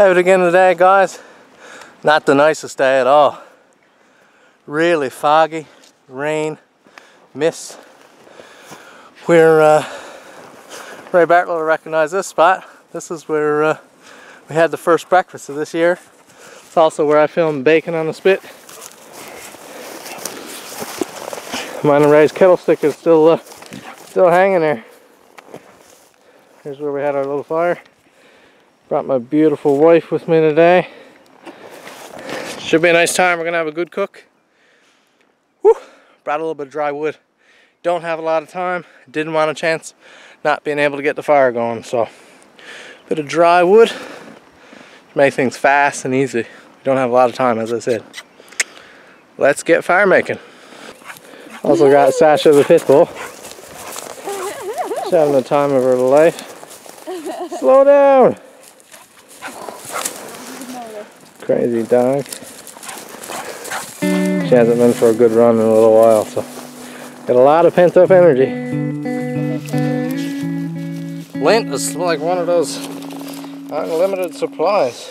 Have it again today guys. Not the nicest day at all. Really foggy, rain, mist. We're, uh, Ray Bartlett will recognize this spot. This is where uh, we had the first breakfast of this year. It's also where I filmed bacon on the spit. And Ray's kettle stick is still uh, still hanging there. Here's where we had our little fire. Brought my beautiful wife with me today. Should be a nice time. We're gonna have a good cook. Whew. Brought a little bit of dry wood. Don't have a lot of time. Didn't want a chance not being able to get the fire going. So, bit of dry wood. Make things fast and easy. We don't have a lot of time, as I said. Let's get fire making. Also got Sasha the pit bull. She's having the time of her life. Slow down. Crazy dog. She hasn't been for a good run in a little while, so got a lot of pent up energy. Lint is like one of those unlimited supplies.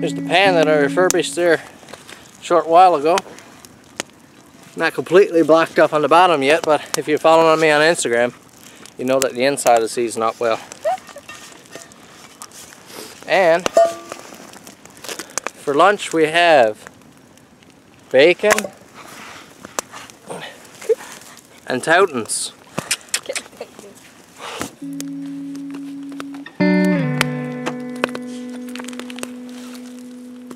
Here's the pan that I refurbished there a short while ago. Not completely blocked up on the bottom yet, but if you're following me on Instagram, you know that the inside is up well. And for lunch we have bacon and toutons.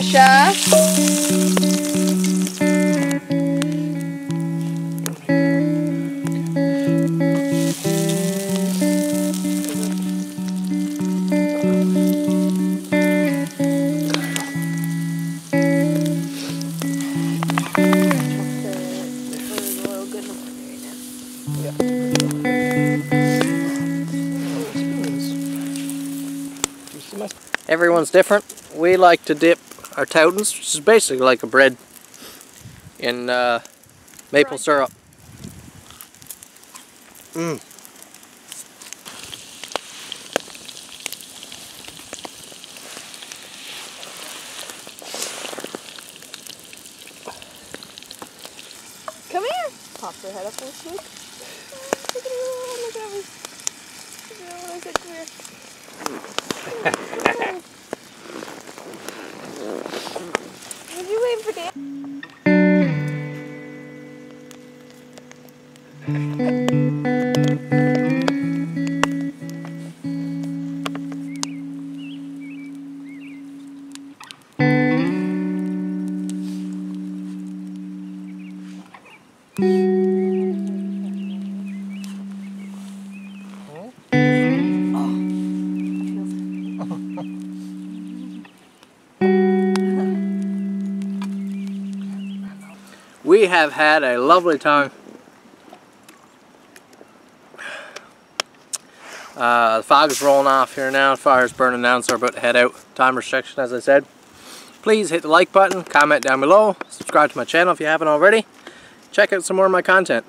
Sasha. Everyone's different. We like to dip our toutons, which is basically like a bread, in uh, maple syrup. Mmm. Come here. Pop your head up real quick. Look at her. Look at me. Look at her when I said come here. We have had a lovely time. Uh, the fog is rolling off here now. The fire's burning down, so we're about to head out. Time restriction, as I said. Please hit the like button, comment down below, subscribe to my channel if you haven't already. Check out some more of my content.